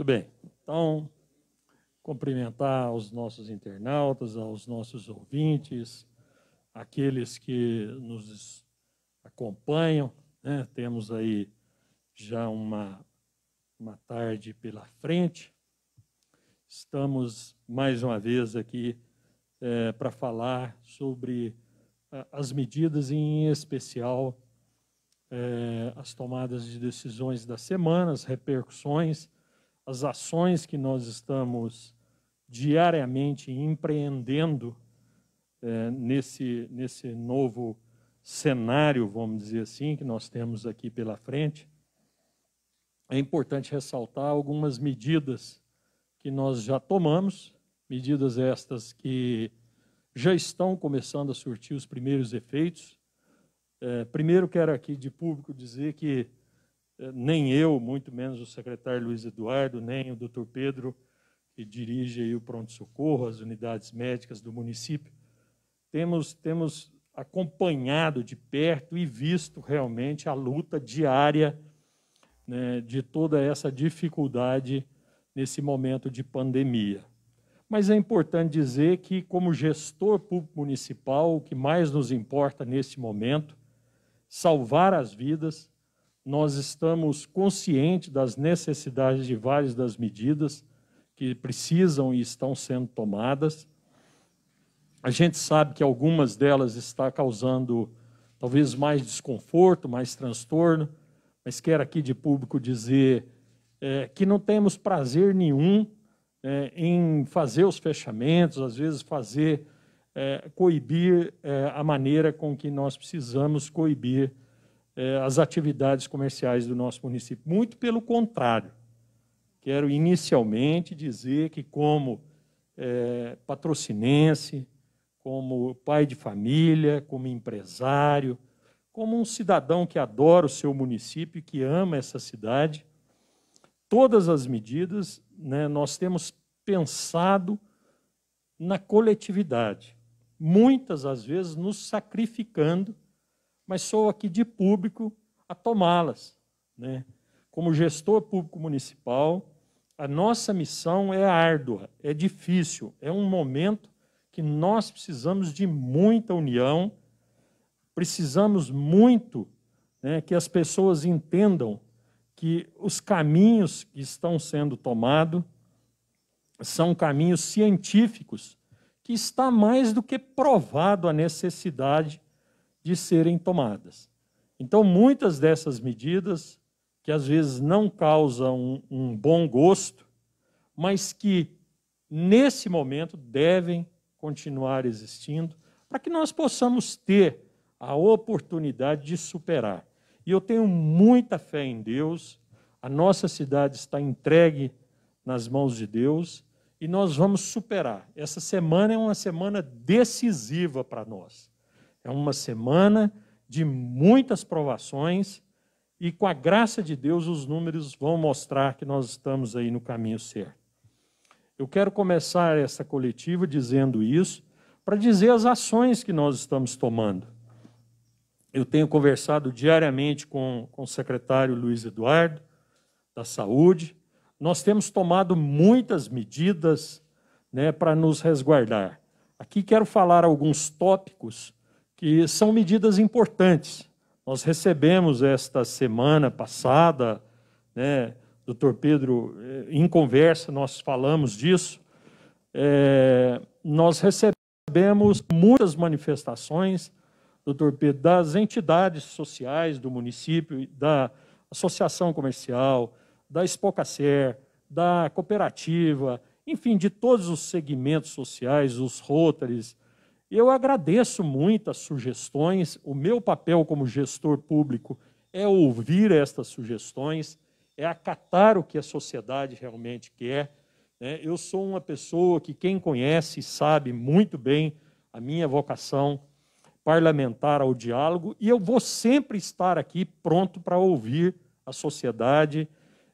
Muito bem. Então, cumprimentar aos nossos internautas, aos nossos ouvintes, aqueles que nos acompanham. Né? Temos aí já uma, uma tarde pela frente. Estamos mais uma vez aqui é, para falar sobre as medidas, em especial é, as tomadas de decisões da semana, as repercussões as ações que nós estamos diariamente empreendendo é, nesse, nesse novo cenário, vamos dizer assim, que nós temos aqui pela frente, é importante ressaltar algumas medidas que nós já tomamos, medidas estas que já estão começando a surtir os primeiros efeitos. É, primeiro, quero aqui de público dizer que nem eu, muito menos o secretário Luiz Eduardo, nem o doutor Pedro, que dirige o pronto-socorro, as unidades médicas do município, temos, temos acompanhado de perto e visto realmente a luta diária né, de toda essa dificuldade nesse momento de pandemia. Mas é importante dizer que, como gestor público municipal, o que mais nos importa nesse momento, salvar as vidas, nós estamos conscientes das necessidades de várias das medidas que precisam e estão sendo tomadas. A gente sabe que algumas delas estão causando talvez mais desconforto, mais transtorno, mas quero aqui de público dizer é, que não temos prazer nenhum é, em fazer os fechamentos, às vezes fazer, é, coibir é, a maneira com que nós precisamos coibir é, as atividades comerciais do nosso município. Muito pelo contrário. Quero inicialmente dizer que, como é, patrocinense, como pai de família, como empresário, como um cidadão que adora o seu município e que ama essa cidade, todas as medidas né, nós temos pensado na coletividade, muitas às vezes nos sacrificando mas sou aqui de público a tomá-las. Né? Como gestor público municipal, a nossa missão é árdua, é difícil, é um momento que nós precisamos de muita união, precisamos muito né, que as pessoas entendam que os caminhos que estão sendo tomados são caminhos científicos, que está mais do que provado a necessidade de serem tomadas. Então, muitas dessas medidas, que às vezes não causam um, um bom gosto, mas que nesse momento devem continuar existindo, para que nós possamos ter a oportunidade de superar. E eu tenho muita fé em Deus, a nossa cidade está entregue nas mãos de Deus e nós vamos superar. Essa semana é uma semana decisiva para nós. É uma semana de muitas provações e, com a graça de Deus, os números vão mostrar que nós estamos aí no caminho certo. Eu quero começar essa coletiva dizendo isso para dizer as ações que nós estamos tomando. Eu tenho conversado diariamente com, com o secretário Luiz Eduardo, da Saúde. Nós temos tomado muitas medidas né, para nos resguardar. Aqui quero falar alguns tópicos que são medidas importantes. Nós recebemos esta semana passada, né, doutor Pedro, eh, em conversa, nós falamos disso, é, nós recebemos muitas manifestações, doutor Pedro, das entidades sociais do município, da associação comercial, da Espocacer, da cooperativa, enfim, de todos os segmentos sociais, os Rotaries, eu agradeço muito as sugestões. O meu papel como gestor público é ouvir estas sugestões, é acatar o que a sociedade realmente quer. Né? Eu sou uma pessoa que quem conhece sabe muito bem a minha vocação parlamentar ao diálogo e eu vou sempre estar aqui pronto para ouvir a sociedade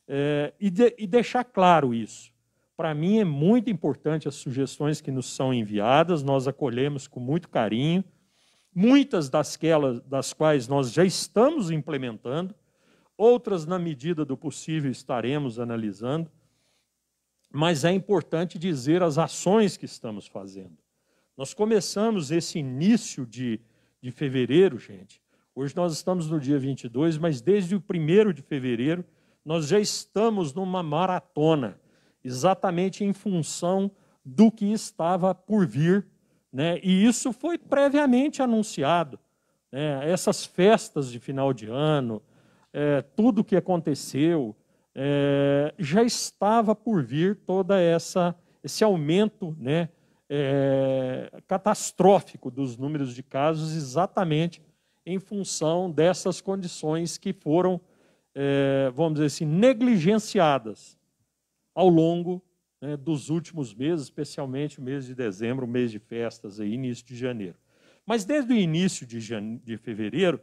é, e, de, e deixar claro isso. Para mim é muito importante as sugestões que nos são enviadas, nós acolhemos com muito carinho, muitas das, das quais nós já estamos implementando, outras, na medida do possível, estaremos analisando, mas é importante dizer as ações que estamos fazendo. Nós começamos esse início de, de fevereiro, gente. Hoje nós estamos no dia 22, mas desde o primeiro de fevereiro nós já estamos numa maratona, exatamente em função do que estava por vir. Né? E isso foi previamente anunciado. Né? Essas festas de final de ano, é, tudo o que aconteceu, é, já estava por vir toda essa esse aumento né, é, catastrófico dos números de casos, exatamente em função dessas condições que foram é, vamos dizer assim, negligenciadas ao longo né, dos últimos meses, especialmente o mês de dezembro, o mês de festas, aí, início de janeiro. Mas desde o início de, de fevereiro,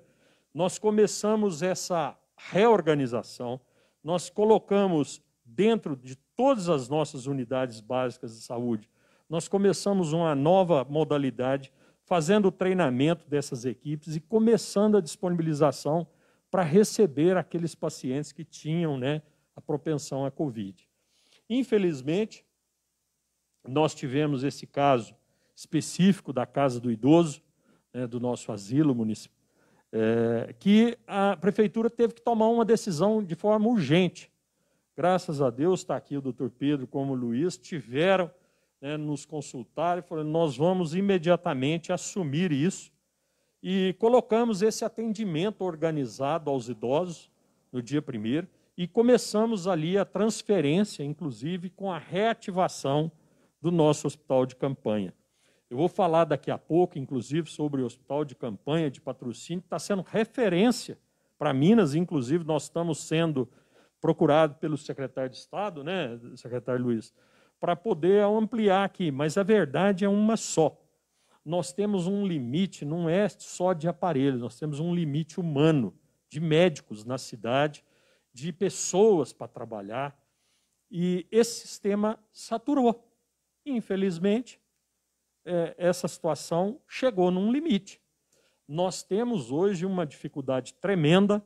nós começamos essa reorganização, nós colocamos dentro de todas as nossas unidades básicas de saúde, nós começamos uma nova modalidade, fazendo o treinamento dessas equipes e começando a disponibilização para receber aqueles pacientes que tinham né, a propensão à Covid. Infelizmente, nós tivemos esse caso específico da Casa do Idoso, né, do nosso asilo municipal, é, que a prefeitura teve que tomar uma decisão de forma urgente. Graças a Deus, está aqui o doutor Pedro como o Luiz, tiveram né, nos consultar e falaram, nós vamos imediatamente assumir isso e colocamos esse atendimento organizado aos idosos no dia primeiro e começamos ali a transferência, inclusive com a reativação do nosso hospital de campanha. Eu vou falar daqui a pouco, inclusive, sobre o hospital de campanha de patrocínio, que está sendo referência para Minas, inclusive nós estamos sendo procurados pelo secretário de Estado, né, secretário Luiz, para poder ampliar aqui, mas a verdade é uma só nós temos um limite, não é só de aparelhos, nós temos um limite humano, de médicos na cidade, de pessoas para trabalhar, e esse sistema saturou. Infelizmente, é, essa situação chegou num limite. Nós temos hoje uma dificuldade tremenda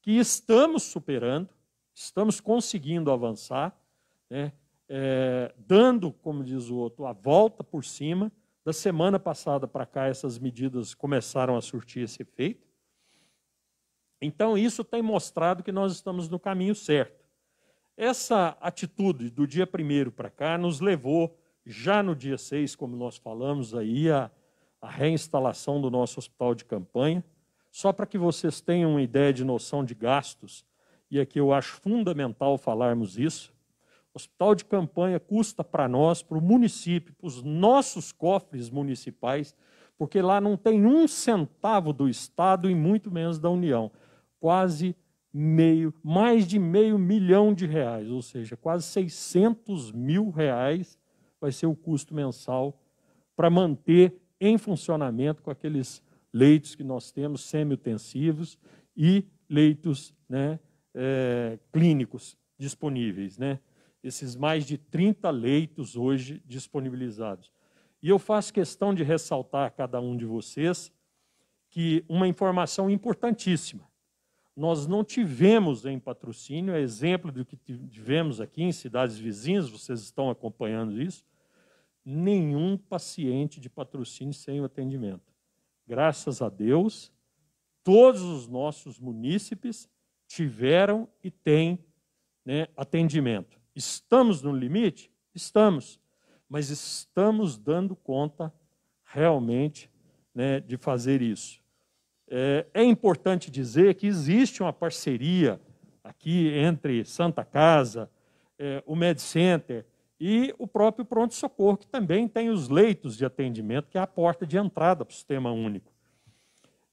que estamos superando, estamos conseguindo avançar, né, é, dando, como diz o outro, a volta por cima, da semana passada para cá, essas medidas começaram a surtir esse efeito. Então, isso tem mostrado que nós estamos no caminho certo. Essa atitude do dia 1 para cá nos levou, já no dia 6, como nós falamos aí, a, a reinstalação do nosso hospital de campanha. Só para que vocês tenham uma ideia de noção de gastos, e aqui eu acho fundamental falarmos isso, Hospital de campanha custa para nós, para o município, para os nossos cofres municipais, porque lá não tem um centavo do Estado e muito menos da União. Quase meio, mais de meio milhão de reais, ou seja, quase 600 mil reais vai ser o custo mensal para manter em funcionamento com aqueles leitos que nós temos semi-utensivos e leitos né, é, clínicos disponíveis. Né? Esses mais de 30 leitos hoje disponibilizados. E eu faço questão de ressaltar a cada um de vocês que uma informação importantíssima. Nós não tivemos em patrocínio, é exemplo do que tivemos aqui em cidades vizinhas, vocês estão acompanhando isso, nenhum paciente de patrocínio sem o atendimento. Graças a Deus, todos os nossos munícipes tiveram e têm né, atendimento. Estamos no limite? Estamos. Mas estamos dando conta realmente né, de fazer isso. É, é importante dizer que existe uma parceria aqui entre Santa Casa, é, o Med Center e o próprio pronto-socorro, que também tem os leitos de atendimento, que é a porta de entrada para o sistema único.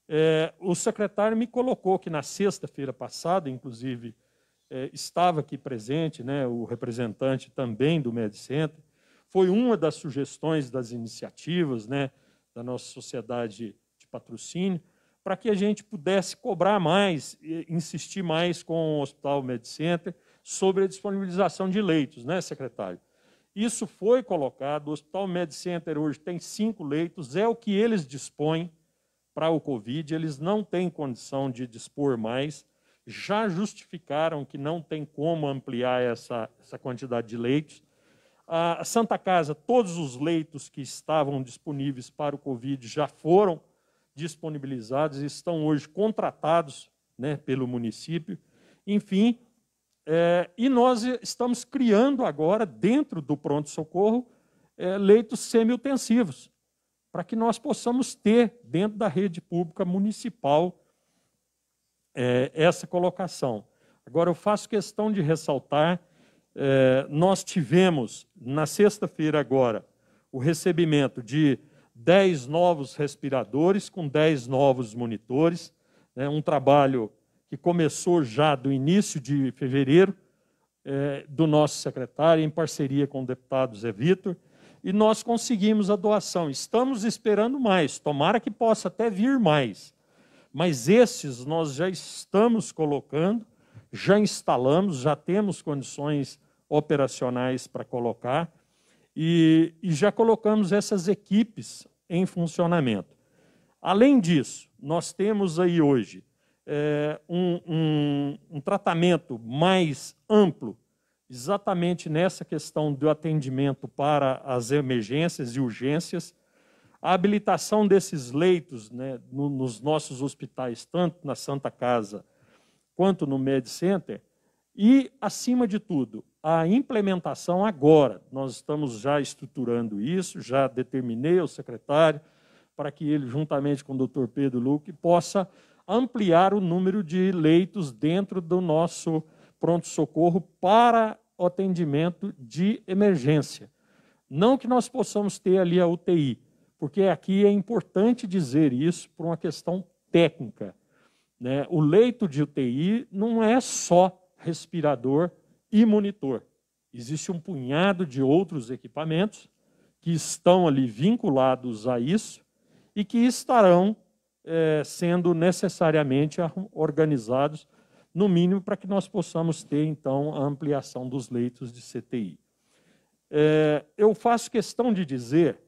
É, o secretário me colocou que na sexta-feira passada, inclusive, é, estava aqui presente, né, o representante também do MedCenter, foi uma das sugestões das iniciativas né, da nossa sociedade de patrocínio, para que a gente pudesse cobrar mais, insistir mais com o Hospital MedCenter sobre a disponibilização de leitos, né, secretário? Isso foi colocado. O Hospital Med Center hoje tem cinco leitos, é o que eles dispõem para o Covid. Eles não têm condição de dispor mais. Já justificaram que não tem como ampliar essa, essa quantidade de leitos. A Santa Casa, todos os leitos que estavam disponíveis para o Covid já foram disponibilizados e estão hoje contratados né, pelo município. Enfim, é, e nós estamos criando agora, dentro do pronto-socorro, é, leitos semi-utensivos, para que nós possamos ter, dentro da rede pública municipal, é, essa colocação. Agora, eu faço questão de ressaltar: é, nós tivemos, na sexta-feira agora, o recebimento de 10 novos respiradores, com 10 novos monitores, né, um trabalho que começou já do início de fevereiro, é, do nosso secretário, em parceria com o deputado Zé Vitor, e nós conseguimos a doação. Estamos esperando mais, tomara que possa até vir mais. Mas esses nós já estamos colocando, já instalamos, já temos condições operacionais para colocar, e, e já colocamos essas equipes em funcionamento. Além disso, nós temos aí hoje é, um, um, um tratamento mais amplo, exatamente nessa questão do atendimento para as emergências e urgências, a habilitação desses leitos né, no, nos nossos hospitais, tanto na Santa Casa quanto no Med Center, e, acima de tudo, a implementação agora. Nós estamos já estruturando isso, já determinei ao secretário para que ele, juntamente com o doutor Pedro Luque, possa ampliar o número de leitos dentro do nosso pronto-socorro para atendimento de emergência. Não que nós possamos ter ali a UTI, porque aqui é importante dizer isso por uma questão técnica. Né? O leito de UTI não é só respirador e monitor. Existe um punhado de outros equipamentos que estão ali vinculados a isso e que estarão é, sendo necessariamente organizados, no mínimo, para que nós possamos ter, então, a ampliação dos leitos de CTI. É, eu faço questão de dizer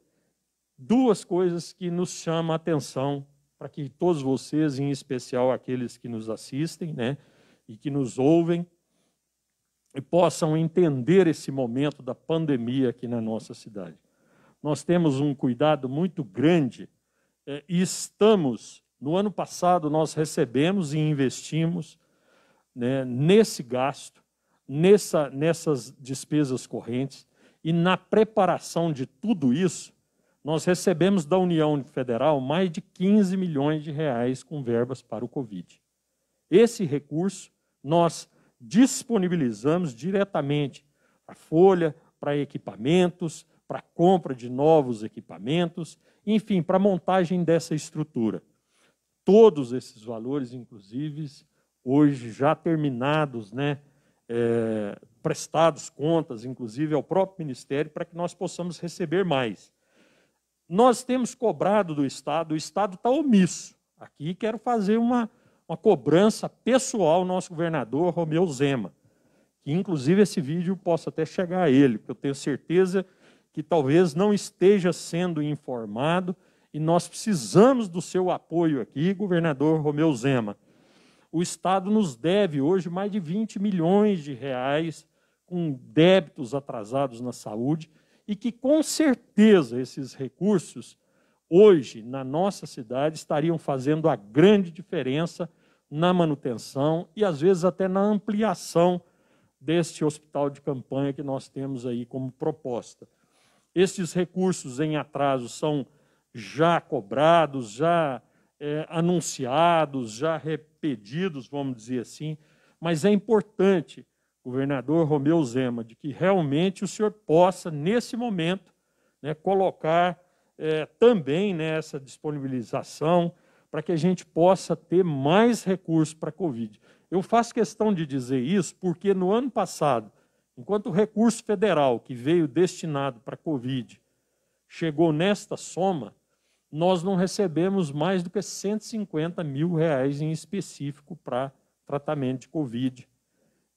duas coisas que nos chamam a atenção, para que todos vocês, em especial aqueles que nos assistem né, e que nos ouvem, e possam entender esse momento da pandemia aqui na nossa cidade. Nós temos um cuidado muito grande é, e estamos, no ano passado, nós recebemos e investimos né, nesse gasto, nessa, nessas despesas correntes, e na preparação de tudo isso, nós recebemos da União Federal mais de 15 milhões de reais com verbas para o Covid. Esse recurso nós disponibilizamos diretamente a folha para equipamentos, para compra de novos equipamentos, enfim, para montagem dessa estrutura. Todos esses valores, inclusive, hoje já terminados, né, é, prestados contas, inclusive ao próprio Ministério, para que nós possamos receber mais. Nós temos cobrado do Estado, o Estado está omisso. Aqui quero fazer uma, uma cobrança pessoal ao nosso governador Romeu Zema, que inclusive esse vídeo possa até chegar a ele, porque eu tenho certeza que talvez não esteja sendo informado e nós precisamos do seu apoio aqui, governador Romeu Zema. O Estado nos deve hoje mais de 20 milhões de reais com débitos atrasados na saúde e que com certeza esses recursos hoje na nossa cidade estariam fazendo a grande diferença na manutenção e às vezes até na ampliação deste hospital de campanha que nós temos aí como proposta. Esses recursos em atraso são já cobrados, já é, anunciados, já repetidos, vamos dizer assim, mas é importante, governador Romeu Zema, de que realmente o senhor possa, nesse momento, né, colocar é, também nessa disponibilização para que a gente possa ter mais recursos para a Covid. Eu faço questão de dizer isso porque no ano passado Enquanto o recurso federal que veio destinado para a Covid chegou nesta soma, nós não recebemos mais do que 150 mil reais em específico para tratamento de Covid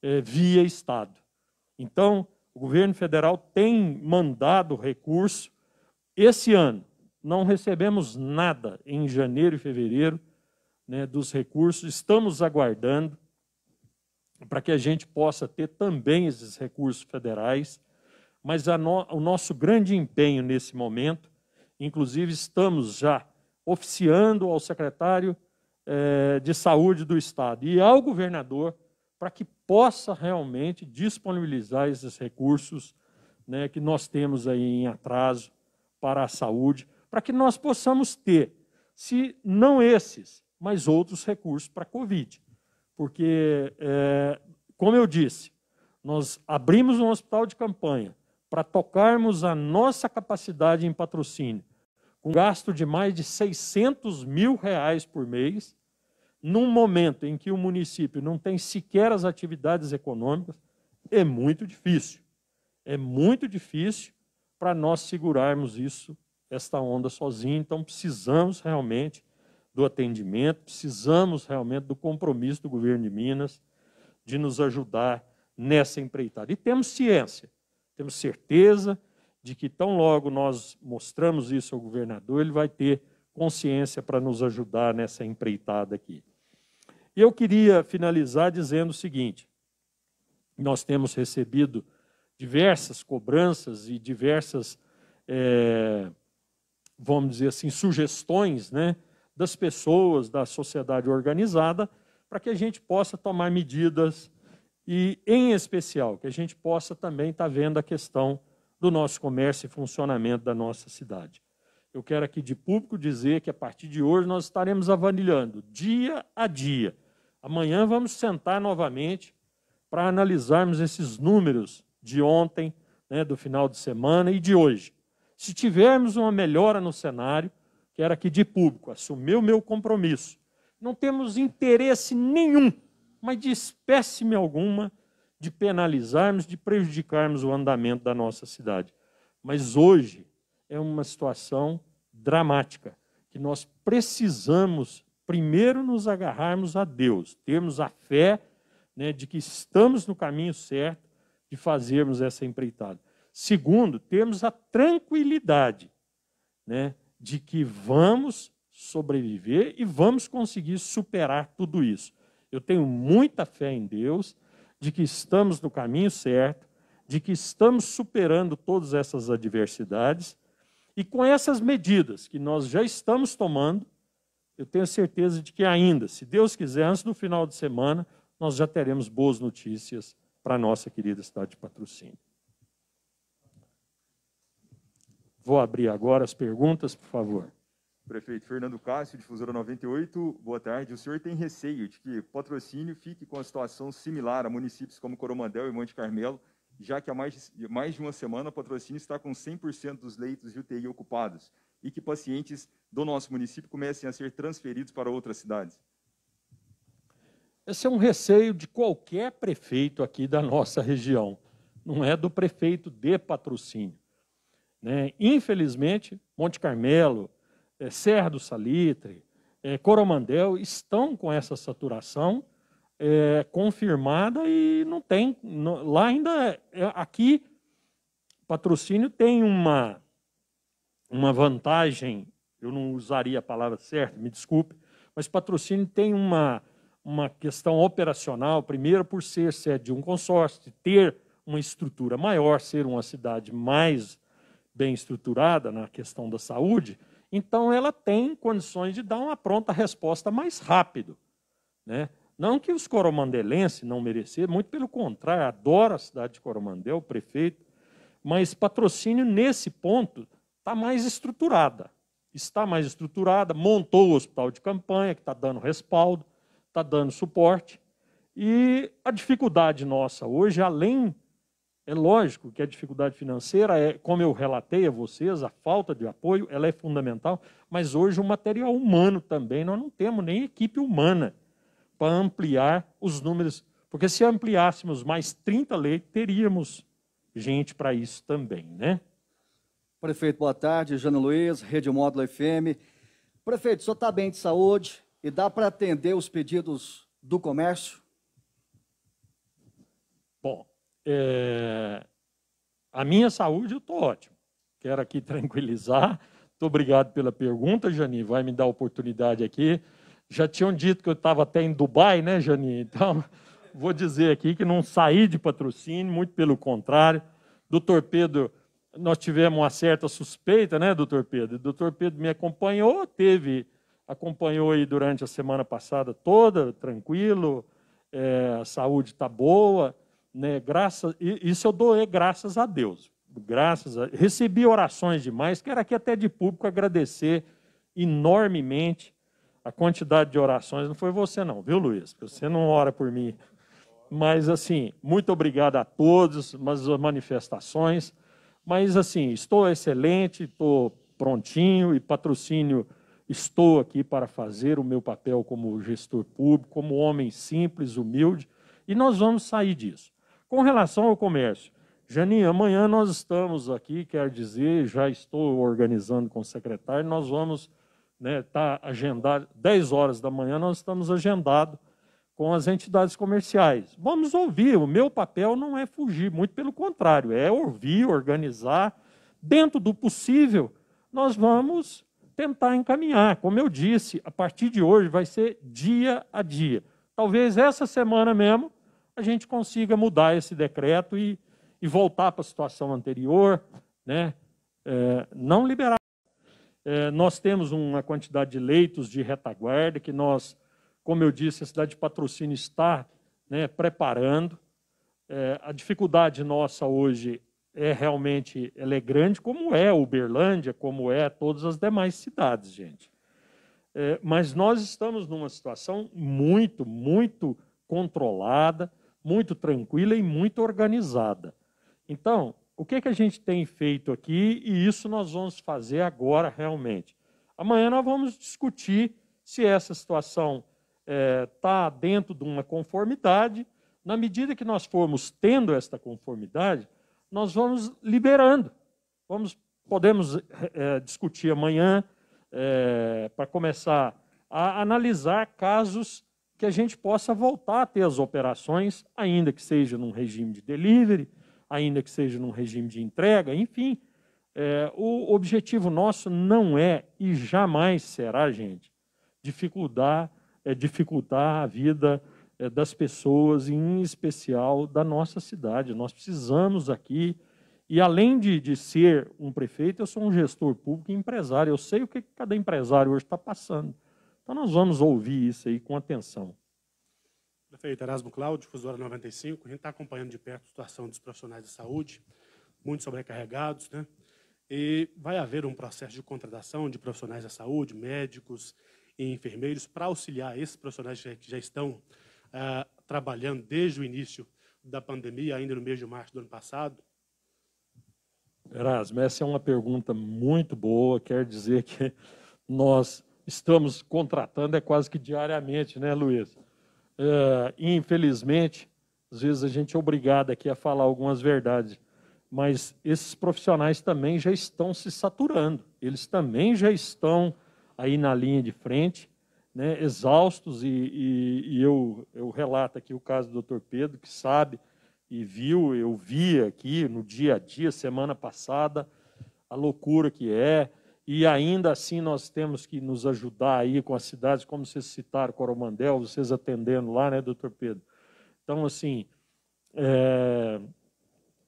eh, via Estado. Então, O governo federal tem mandado recurso. Esse ano, não recebemos nada em janeiro e fevereiro né, dos recursos, estamos aguardando para que a gente possa ter também esses recursos federais, mas no, o nosso grande empenho nesse momento, inclusive estamos já oficiando ao secretário eh, de saúde do Estado e ao governador para que possa realmente disponibilizar esses recursos né, que nós temos aí em atraso para a saúde, para que nós possamos ter, se não esses, mas outros recursos para a Covid. Porque, é, como eu disse, nós abrimos um hospital de campanha para tocarmos a nossa capacidade em patrocínio, com gasto de mais de 600 mil reais por mês, num momento em que o município não tem sequer as atividades econômicas, é muito difícil. É muito difícil para nós segurarmos isso, esta onda sozinho. Então, precisamos realmente do atendimento, precisamos realmente do compromisso do governo de Minas de nos ajudar nessa empreitada. E temos ciência, temos certeza de que tão logo nós mostramos isso ao governador, ele vai ter consciência para nos ajudar nessa empreitada aqui. E eu queria finalizar dizendo o seguinte: nós temos recebido diversas cobranças e diversas, é, vamos dizer assim, sugestões né, das pessoas, da sociedade organizada, para que a gente possa tomar medidas e, em especial, que a gente possa também estar tá vendo a questão do nosso comércio e funcionamento da nossa cidade. Eu quero aqui de público dizer que a partir de hoje nós estaremos avaliando dia a dia Amanhã vamos sentar novamente para analisarmos esses números de ontem, né, do final de semana e de hoje. Se tivermos uma melhora no cenário, quero aqui de público, assumir o meu compromisso. Não temos interesse nenhum, mas de espécime alguma, de penalizarmos, de prejudicarmos o andamento da nossa cidade. Mas hoje é uma situação dramática, que nós precisamos primeiro nos agarrarmos a Deus, termos a fé né, de que estamos no caminho certo de fazermos essa empreitada. Segundo, termos a tranquilidade né, de que vamos sobreviver e vamos conseguir superar tudo isso. Eu tenho muita fé em Deus, de que estamos no caminho certo, de que estamos superando todas essas adversidades e com essas medidas que nós já estamos tomando, eu tenho certeza de que ainda, se Deus quiser, antes do final de semana, nós já teremos boas notícias para a nossa querida cidade de patrocínio. Vou abrir agora as perguntas, por favor. Prefeito Fernando Cássio, difusora 98, boa tarde. O senhor tem receio de que patrocínio fique com a situação similar a municípios como Coromandel e Monte Carmelo, já que há mais de, mais de uma semana o patrocínio está com 100% dos leitos de UTI ocupados e que pacientes do nosso município comecem a ser transferidos para outras cidades? Esse é um receio de qualquer prefeito aqui da nossa região, não é do prefeito de patrocínio. Né? Infelizmente, Monte Carmelo, é, Serra do Salitre, é, Coromandel estão com essa saturação é, confirmada e não tem. Não, lá ainda, é, aqui, patrocínio tem uma, uma vantagem, eu não usaria a palavra certa, me desculpe, mas patrocínio tem uma, uma questão operacional, primeiro por ser sede de um consórcio, ter uma estrutura maior, ser uma cidade mais bem estruturada na questão da saúde, então ela tem condições de dar uma pronta resposta mais rápido. Né? Não que os coromandelenses não mereçam, muito pelo contrário, adoro a cidade de Coromandel, o prefeito, mas patrocínio nesse ponto está mais estruturada. Está mais estruturada, montou o hospital de campanha, que está dando respaldo, está dando suporte. E a dificuldade nossa hoje, além, é lógico que a dificuldade financeira é, como eu relatei a vocês, a falta de apoio, ela é fundamental, mas hoje o material humano também, nós não temos nem equipe humana para ampliar os números, porque se ampliássemos mais 30 leitos, teríamos gente para isso também, né? Prefeito, boa tarde. Jana Luiz, Rede Módulo FM. Prefeito, senhor está bem de saúde e dá para atender os pedidos do comércio? Bom, é, a minha saúde eu estou ótimo. Quero aqui tranquilizar. Muito obrigado pela pergunta, Jani. Vai me dar a oportunidade aqui. Já tinham dito que eu estava até em Dubai, né, Jani? Então, vou dizer aqui que não saí de patrocínio, muito pelo contrário. Doutor Pedro, nós tivemos uma certa suspeita, né, doutor Pedro? O doutor Pedro me acompanhou, teve, acompanhou aí durante a semana passada toda, tranquilo, é, a saúde está boa, né? Graças, isso eu dou é graças a Deus. Graças a, recebi orações demais, quero aqui até de público agradecer enormemente a quantidade de orações. Não foi você não, viu, Luiz? Você não ora por mim. Mas assim, muito obrigado a todos, as manifestações. Mas assim, estou excelente, estou prontinho e patrocínio estou aqui para fazer o meu papel como gestor público, como homem simples, humilde, e nós vamos sair disso. Com relação ao comércio, Janinha, amanhã nós estamos aqui, quer dizer, já estou organizando com o secretário, nós vamos né, tá agendado, 10 horas da manhã nós estamos agendados com as entidades comerciais. Vamos ouvir, o meu papel não é fugir, muito pelo contrário, é ouvir, organizar, dentro do possível, nós vamos tentar encaminhar. Como eu disse, a partir de hoje vai ser dia a dia. Talvez essa semana mesmo a gente consiga mudar esse decreto e, e voltar para a situação anterior, né? É, não liberar. É, nós temos uma quantidade de leitos de retaguarda que nós, como eu disse, a cidade de patrocínio está né, preparando. É, a dificuldade nossa hoje é realmente ela é grande, como é Uberlândia, como é todas as demais cidades, gente. É, mas nós estamos numa situação muito, muito controlada muito tranquila e muito organizada. Então, o que, que a gente tem feito aqui e isso nós vamos fazer agora realmente. Amanhã nós vamos discutir se essa situação está é, tá dentro de uma conformidade. Na medida que nós formos tendo esta conformidade, nós vamos liberando. Vamos, podemos é, discutir amanhã é, para começar a analisar casos que a gente possa voltar a ter as operações, ainda que seja num regime de delivery, ainda que seja num regime de entrega, enfim. É, o objetivo nosso não é e jamais será, gente, dificultar, é, dificultar a vida é, das pessoas, em especial da nossa cidade. Nós precisamos aqui, e além de, de ser um prefeito, eu sou um gestor público e empresário. Eu sei o que cada empresário hoje está passando. Então, nós vamos ouvir isso aí com atenção. Prefeito Erasmo Cláudio, Difusora 95, a gente está acompanhando de perto a situação dos profissionais de saúde, muito sobrecarregados, né? E vai haver um processo de contratação de profissionais da saúde, médicos enfermeiros, para auxiliar esses profissionais que já estão ah, trabalhando desde o início da pandemia, ainda no mês de março do ano passado? Erasmo, essa é uma pergunta muito boa, quer dizer que nós estamos contratando é quase que diariamente, né, Luiz? É, infelizmente, às vezes a gente é obrigado aqui a falar algumas verdades, mas esses profissionais também já estão se saturando, eles também já estão aí na linha de frente, né, exaustos, e, e, e eu, eu relato aqui o caso do doutor Pedro, que sabe e viu, eu vi aqui no dia a dia, semana passada, a loucura que é, e ainda assim nós temos que nos ajudar aí com as cidades, como vocês citaram, Coromandel, vocês atendendo lá, né, doutor Pedro? Então, assim, é...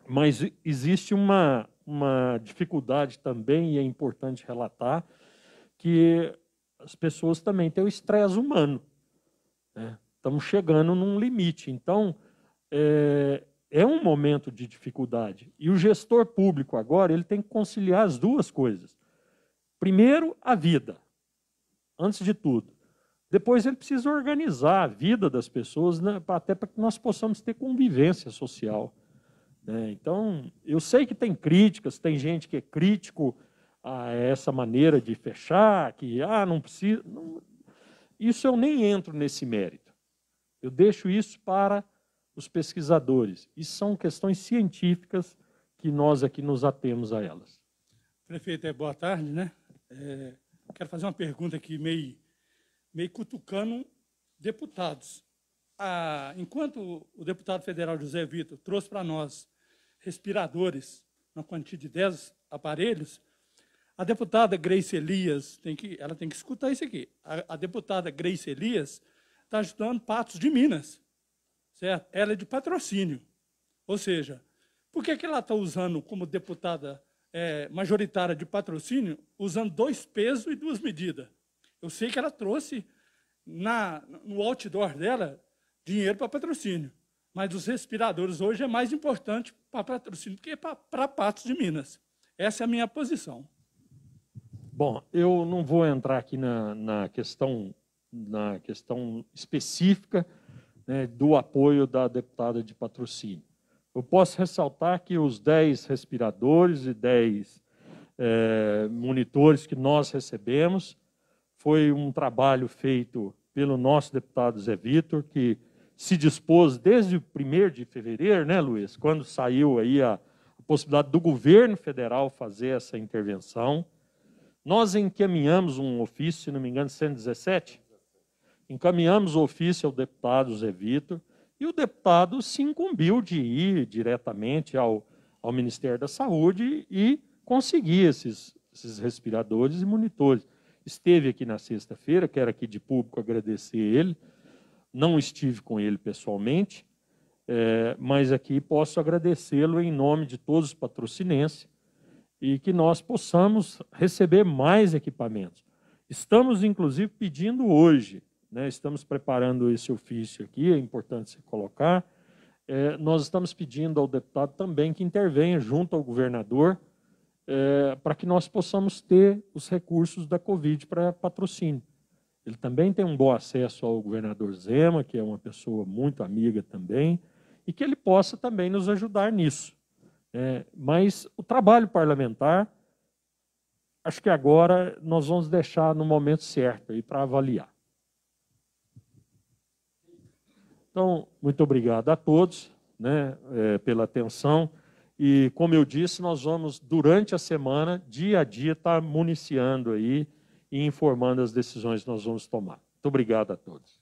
mas existe uma, uma dificuldade também, e é importante relatar, que as pessoas também têm o estresse humano. Né? Estamos chegando num limite. Então, é, é um momento de dificuldade. E o gestor público agora, ele tem que conciliar as duas coisas Primeiro, a vida, antes de tudo. Depois, ele precisa organizar a vida das pessoas, né, até para que nós possamos ter convivência social. Né? Então, eu sei que tem críticas, tem gente que é crítico a essa maneira de fechar, que ah, não precisa. Não, isso eu nem entro nesse mérito. Eu deixo isso para os pesquisadores. E são questões científicas que nós aqui nos atemos a elas. Prefeito, é boa tarde, né? É, quero fazer uma pergunta aqui, meio, meio cutucando deputados. Ah, enquanto o deputado federal José Vitor trouxe para nós respiradores uma quantia de 10 aparelhos, a deputada Grace Elias, tem que, ela tem que escutar isso aqui. A, a deputada Grace Elias está ajudando Patos de Minas, certo? Ela é de patrocínio. Ou seja, por que, que ela está usando como deputada é, majoritária de patrocínio, usando dois pesos e duas medidas? Eu sei que ela trouxe na, no outdoor dela dinheiro para patrocínio. Mas os respiradores hoje é mais importante para patrocínio do que para Patos de Minas. Essa é a minha posição. Bom, eu não vou entrar aqui na, na questão, na questão específica né, do apoio da deputada de patrocínio. Eu posso ressaltar que os 10 respiradores e 10 é, monitores que nós recebemos foi um trabalho feito pelo nosso deputado Zé Vitor, que se dispôs desde o 1 de fevereiro, né, Luiz, quando saiu aí a, a possibilidade do governo federal fazer essa intervenção. Nós encaminhamos um ofício, se não me engano, 117, encaminhamos o ofício ao deputado Zé Vitor, e o deputado se incumbiu de ir diretamente ao, ao Ministério da Saúde e conseguir esses, esses respiradores e monitores. Esteve aqui na sexta-feira, quero aqui de público agradecer ele, não estive com ele pessoalmente, é, mas aqui posso agradecê-lo em nome de todos os patrocinenses e que nós possamos receber mais equipamentos. Estamos, inclusive, pedindo hoje, né, estamos preparando esse ofício aqui, é importante se colocar, é, nós estamos pedindo ao deputado também que intervenha junto ao governador é, para que nós possamos ter os recursos da Covid para patrocínio. Ele também tem um bom acesso ao governador Zema, que é uma pessoa muito amiga também, e que ele possa também nos ajudar nisso. É, mas o trabalho parlamentar, acho que agora nós vamos deixar no momento certo aí para avaliar. Então, muito obrigado a todos né, é, pela atenção. E, como eu disse, nós vamos, durante a semana, dia a dia, estar tá municiando aí e informando as decisões que nós vamos tomar. Muito obrigado a todos.